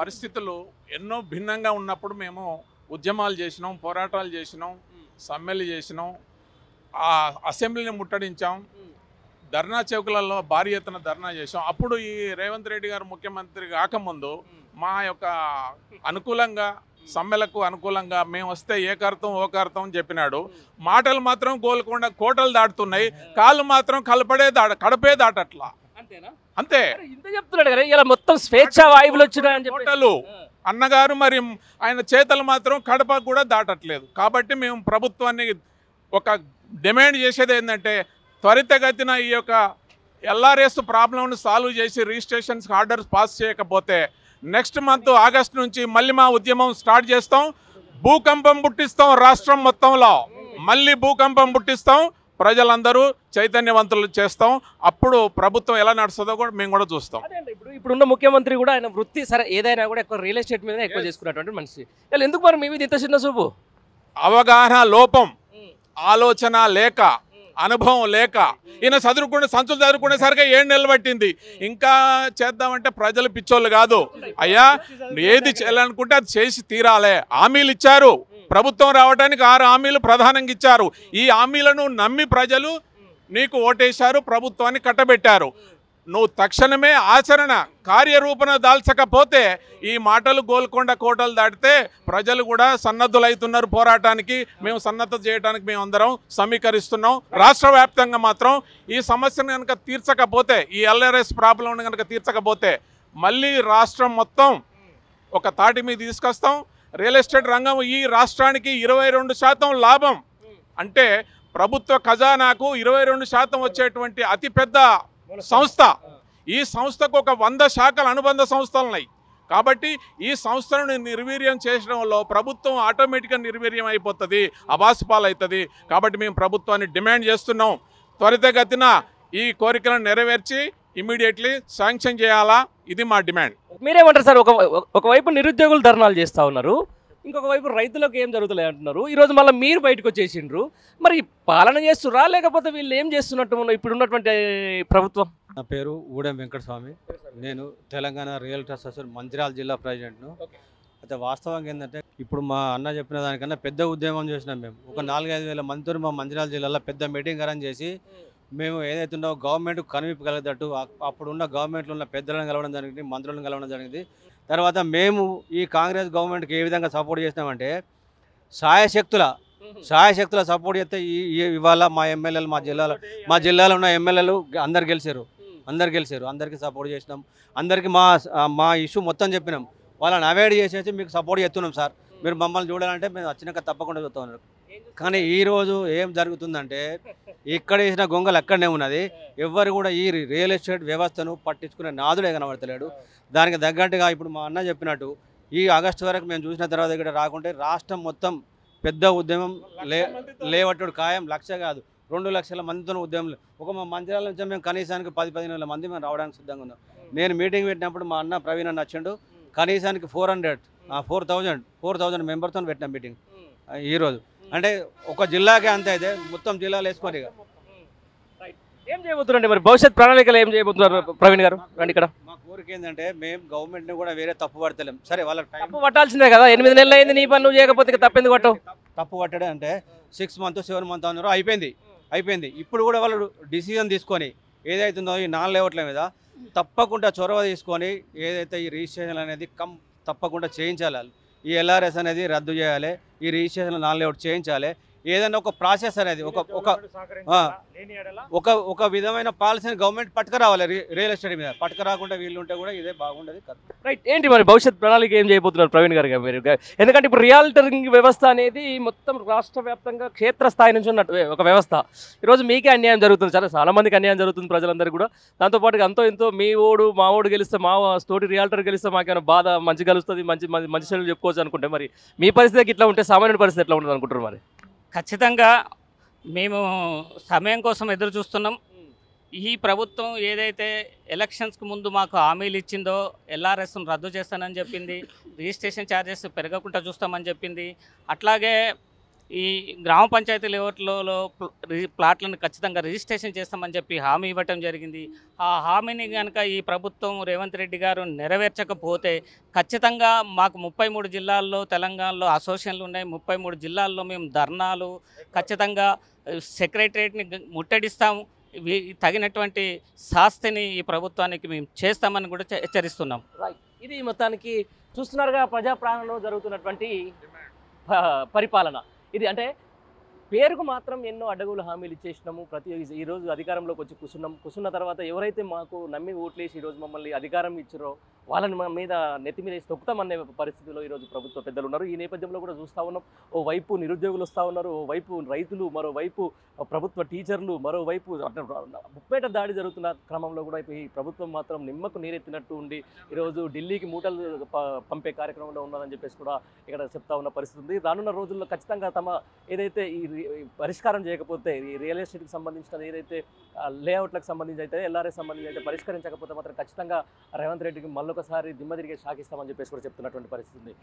పరిస్థితులు ఎన్నో భిన్నంగా ఉన్నప్పుడు మేము ఉద్యమాలు చేసినాం పోరాటాలు చేసినాం సమ్మెలు చేసినాం. ఆ అసెంబ్లీని ముట్టడించాం. ధర్నా చౌకులలో భారీ ఎత్తున ధర్నా చేసాం అప్పుడు ఈ రేవంత్ రెడ్డి గారు ముఖ్యమంత్రి కాకముందు మా యొక్క అనుకూలంగా సమ్మెలకు అనుకూలంగా మేము వస్తే ఏకర్థం ఓకర్థం అని చెప్పినాడు. మాటలు మాత్రం గోల్కొండ కోటలు దాటుతున్నాయి. కాళ్ళు మాత్రం కలపడే దాట కడపే దాటట్లా. అంతేనా? అంతే. ఇంత చెప్తున్నాడు కదా ఇలా మొత్తం స్వేచ్ఛ వాయువులు వచ్చినాయని చెప్పి అన్నగారు మరి ఆయన చేతలు మాత్రం కడప కూడా దాటట్లేదు. కాబట్టి మేము ప్రభుత్వాన్ని ఒక డిమాండ్ చేసేది ఏంటంటే త్వరితగతిన ఈ యొక్క ఎల్ఆర్ఎస్ ప్రాబ్లంను సాల్వ్ చేసి రిజిస్ట్రేషన్స్ ఆర్డర్స్ పాస్ చేయకపోతే నెక్స్ట్ మంత్ ఆగస్ట్ నుంచి మళ్ళీ మా ఉద్యమం స్టార్ట్ చేస్తాం. భూకంపం పుట్టిస్తాం రాష్ట్రం మొత్తంలో. మళ్ళీ భూకంపం పుట్టిస్తాం. ప్రజలందరూ చైతన్యవంతులు చేస్తాం. అప్పుడు ప్రభుత్వం ఎలా నడుస్తుందో కూడా మేము కూడా చూస్తాం. ఇప్పుడు ఇప్పుడున్న ముఖ్యమంత్రి కూడా ఆయన వృత్తి సరే ఏదైనా కూడా ఎక్కువ రియల్ ఎస్టేట్ మీద ఎక్కువ చేసుకున్నటువంటి మనిషి. ఎందుకు మరి మీ మీద ఇంత చిన్న చూపు? అవగాహన లోపం ఆలోచన లేక అనుభవం లేక ఈయన చదువుకునే సంచులు చదువుకునేసరికి ఏడు నెలలు పట్టింది. ఇంకా చేద్దామంటే ప్రజలు పిచ్చోళ్ళు కాదు. అయ్యా ఏది చేయాలనుకుంటే అది చేసి తీరాలే. హామీలు ఇచ్చారు. ప్రభుత్వం రావడానికి ఆరు హామీలు ప్రధానంగా ఇచ్చారు. ఈ హామీలను నమ్మి ప్రజలు నీకు ఓటేశారు ప్రభుత్వాన్ని కట్టబెట్టారు. నువ్వు తక్షణమే ఆచరణ కార్యరూపణ దాల్చకపోతే ఈ మాటలు గోల్కొండ కోటలు దాటితే ప్రజలు కూడా సన్నద్ధులవుతున్నారు పోరాటానికి. మేము సన్నద్ధత చేయడానికి మేము అందరం సమీకరిస్తున్నాం. రాష్ట్ర వ్యాప్తంగా మాత్రం ఈ సమస్యను కనుక తీర్చకపోతే ఈ ఎల్ఆర్ఎస్ ప్రాబ్లంను కనుక తీర్చకపోతే మళ్ళీ రాష్ట్రం మొత్తం ఒక తాటి మీద తీసుకొస్తాం రియల్ ఎస్టేట్ రంగం ఈ రాష్ట్రానికి ఇరవై రెండు శాతం లాభం. అంటే ప్రభుత్వ ఖజానాకు ఇరవై రెండు శాతం వచ్చేటువంటి అతిపెద్ద సంస్థ. ఈ సంస్థకు ఒక వంద శాఖల అనుబంధ సంస్థలు ఉన్నాయి. కాబట్టి ఈ సంస్థలను నిర్వీర్యం చేయడంలో ప్రభుత్వం ఆటోమేటిక్గా నిర్వీర్యం అయిపోతుంది అబాసుపాలవుతుంది కాబట్టి మేము ప్రభుత్వాన్ని డిమాండ్ చేస్తున్నాం. త్వరితగతిన ఈ కోరికలను నెరవేర్చి ఇమీడియట్లీ శాంక్షన్ చేయాలా? ఇది మా డిమాండ్. మీరేమంటారు సార్? ఒక ఒకవైపు నిరుద్యోగులు ధర్నాలు చేస్తూ ఉన్నారు ఇంకొక వైపు రైతులకు ఏం జరుగుతలే అంటున్నారు. ఈరోజు మళ్ళీ మీరు బయటకు వచ్చేసిండ్రు. మరి పాలన చేస్తురా లేకపోతే వీళ్ళు ఏం చేస్తున్నట్టు ఇప్పుడు ఉన్నటువంటి ప్రభుత్వం? నా పేరు ఊడెం వెంకటస్వామి. నేను తెలంగాణ రియల్టీ అసోసియేషన్ మంచిర్యాల జిల్లా ప్రెసిడెంట్ను. అయితే వాస్తవంగా ఏంటంటే ఇప్పుడు మా అన్న చెప్పిన దానికన్నా పెద్ద ఉద్యమం చేసినాం మేము. ఒక నాలుగైదు వేల మందితో మా మంచిర్యాల జిల్లాలో పెద్ద మీటింగ్ అరేంజ్ చేసి మేము ఏదైతే ఉన్నో గవర్నమెంట్ కనువిప్పు కలిగేటట్టు అప్- అప్పుడున్న గవర్నమెంట్లో ఉన్న పెద్దలను కలవడం జరిగింది మంత్రులను కలవడం జరిగింది. తర్వాత మేము ఈ కాంగ్రెస్ గవర్నమెంట్కి ఏ విధంగా సపోర్ట్ చేసినామంటే సాయశక్తుల సాయశక్తుల సపోర్ట్ చేస్తే ఈ ఈ- ఇవాళ మా ఎమ్మెల్యేలు మా జిల్లాలో మా జిల్లాలో ఉన్న ఎమ్మెల్యేలు అందరు గెలిచారు. అందరు గెలిచారు. అందరికీ సపోర్ట్ చేసినాం. అందరికీ మా మా ఇష్యూ మొత్తం చెప్పినాం. వాళ్ళని అవాయిడ్ చేసేసి మీకు సపోర్ట్ చేస్తున్నాం సార్. మీరు మమ్మల్ని చూడాలంటే మేము వచ్చినాక తప్పకుండా చూస్తూ ఉన్నారు కానీ ఈరోజు ఏం జరుగుతుందంటే ఇక్కడ వేసిన గొంగలు అక్కడనే ఉన్నది. ఎవ్వరు కూడా ఈ రియల్ ఎస్టేట్ వ్యవస్థను పట్టించుకునే నాదుడే కనబడతలేడు. దానికి తగ్గట్టుగా ఇప్పుడు మా అన్న చెప్పినట్టు ఈ ఆగస్టు వరకు మేము చూసిన తర్వాత ఇక్కడ రాకుంటే రాష్ట్రం మొత్తం పెద్ద ఉద్యమం లే లేవట్టుడు ఖాయం లక్ష కాదు. రెండు లక్షల మందితో ఉద్యమం ఒక మా మందిరాల నుంచి మేము కనీసానికి పది పదిహేను మంది మేము రావడానికి సిద్ధంగా ఉన్నాం. నేను మీటింగ్ పెట్టినప్పుడు మా అన్న ప్రవీణ్ అన్న వచ్చిండు. కనీసానికి four hundred four thousand four thousand మెంబర్తో పెట్టిన మీటింగ్ ఈరోజు అంటే ఒక జిల్లాకే అంతే అయితే మొత్తం జిల్లాలు వేసుకోరు ఇక. ఏం చేయబోతున్నారండి మరి? భవిష్యత్ ప్రణాళికలు ఏం చేయబోతున్నారు ప్రవీణ్ గారు? రండి ఇక్కడ. మా కోరిక ఏంటంటే మేము గవర్నమెంట్ని కూడా వేరే తప్పు పడతలేం. సరే వాళ్ళకి టైం తప్పు పట్టాల్సిందే కదా. ఎనిమిది నెలలు అయింది నీ పని నువ్వు చేయకపోతే ఇక తప్పెందుకు పట్టవు? తప్పు పట్టడం అంటే సిక్స్ మంత్ సెవెన్ మంత్ అన్నారు అయిపోయింది. అయిపోయింది. ఇప్పుడు కూడా వాళ్ళు డిసిజన్ తీసుకొని ఏదైతుందో ఈ నాన్ లేఅవుట్ల మీద తప్పకుండా చొరవ తీసుకొని ఏదైతే ఈ రిజిస్ట్రేషన్ అనేది కం తప్పకుండా చేయించాలి. ఈ ఎల్ఆర్ఎస్ అనేది రద్దు చేయాలి. ఈ రిజిస్ట్రేషన్ నాన్ లేఅవుట్ చేయించాలి. ఏదైనా ఒక ప్రాసెస్ అనేది ఒక ఒక ఆ, ఒక ఒక విధమైన పాలసీని గవర్నమెంట్ పట్టుకురావాలి రియల్ ఎస్టేట్ మీద. పట్టుకురాకుండా వీళ్ళు ఉంటే కూడా ఇదే బాగుండదు. రైట్ ఏంటి మరి భవిష్యత్ ప్రణాళిక ఏం చేయబోతున్నారు ప్రవీణ్ గారు గారు మీరు? ఎందుకంటే ఇప్పుడు రియాల్టరింగ్ వ్యవస్థ అనేది మొత్తం రాష్ట్ర వ్యాప్తంగా క్షేత్రస్థాయి నుంచి ఉన్న ఒక వ్యవస్థ. ఈరోజు మీకే అన్యాయం జరుగుతుంది. చాలా చాలా మందికి అన్యాయం జరుగుతుంది ప్రజలందరూ కూడా. దాంతోపాటు అంతో ఎంతో మీ ఓడు మా ఓడు గెలిస్తే మా తోటి రియాల్టర్ గెలిస్తే మాకేమైనా బాధ మంచి కలుస్తుంది మంచి మంచి మంచి చెడులు చెప్పుకోవచ్చు అనుకుంటే మరి మీ పరిస్థితి ఇట్లా ఉంటే సామాన్య పరిస్థితి ఎట్లా ఉంటుంది అనుకుంటారు మరి? ఖచ్చితంగా మేము సమయం కోసం ఎదురు చూస్తున్నాం. ఈ ప్రభుత్వం ఏదైతే ఎలక్షన్స్కి ముందు మాకు హామీలు ఇచ్చిందో ఎల్ఆర్ఎస్ను రద్దు చేస్తానని చెప్పింది రిజిస్ట్రేషన్ ఛార్జెస్ పెరగకుండా చూస్తామని చెప్పింది. అట్లాగే ఈ గ్రామ పంచాయతీ లెవెట్లలో రి- ప్లాట్లను ఖచ్చితంగా రిజిస్ట్రేషన్ చేస్తామని చెప్పి హామీ ఇవ్వటం జరిగింది. ఆ హామీని కనుక ఈ ప్రభుత్వం రేవంత్ రెడ్డి గారు నెరవేర్చకపోతే ఖచ్చితంగా మాకు ముప్పై మూడు జిల్లాల్లో తెలంగాణలో అసోసియేషన్లు ఉన్నాయి. ముప్పై మూడు జిల్లాల్లో మేము ధర్నాలు ఖచ్చితంగా సెక్రటరియట్ని ముట్టడిస్తాము. తగినటువంటి శాస్తిని ఈ ప్రభుత్వానికి మేము చేస్తామని కూడా హెచ్చరిస్తున్నాం. ఇది మొత్తానికి చూస్తున్నారుగా ప్రజా ప్రాణంలో జరుగుతున్నటువంటి పరిపాలన. ఇది అంటే పేరుకు మాత్రం ఎన్నో అడ్డగోలు హామీలు ఇచ్చేసినాము. ప్రతి ఈరోజు అధికారంలోకి వచ్చి కూర్చున్నాం. కూర్చున్న తర్వాత ఎవరైతే మాకు నమ్మి ఓట్లేసి ఈరోజు మమ్మల్ని అధికారం ఇచ్చారో వాళ్ళని మా మీద నెత్తి మీద వేసి తొక్కుతామనే పరిస్థితిలో ఈరోజు ప్రభుత్వ పెద్దలు ఉన్నారు. ఈ నేపథ్యంలో కూడా చూస్తూ ఉన్నాం. ఓ వైపు నిరుద్యోగులు వస్తూ ఉన్నారు. ఓ వైపు రైతులు మరోవైపు ప్రభుత్వ టీచర్లు మరోవైపు ముప్పేట దాడి జరుగుతున్న క్రమంలో కూడా ఈ ప్రభుత్వం మాత్రం నిమ్మకు నీరెత్తినట్టు ఉండి ఈరోజు ఢిల్లీకి మూటలు ప- పంపే కార్యక్రమంలో ఉన్నారని చెప్పేసి కూడా ఇక్కడ చెప్తా ఉన్న పరిస్థితి ఉంది. రానున్న రోజుల్లో ఖచ్చితంగా తమ ఏదైతే ఈ పరిష్కారం చేయకపోతే ఈ రియల్ ఎస్టేట్కి సంబంధించిన ఏదైతే లేఅవుట్లకు సంబంధించి అయితే ఎల్ఆర్ఎస్ సంబంధించి అయితే పరిష్కరించకపోతే మాత్రం ఖచ్చితంగా రేవంత్ రెడ్డికి మళ్ళొకసారి దిమ్మ తిరిగే షాక్ ఇస్తామని చెప్పేసి కూడా చెప్తున్నటువంటి పరిస్థితి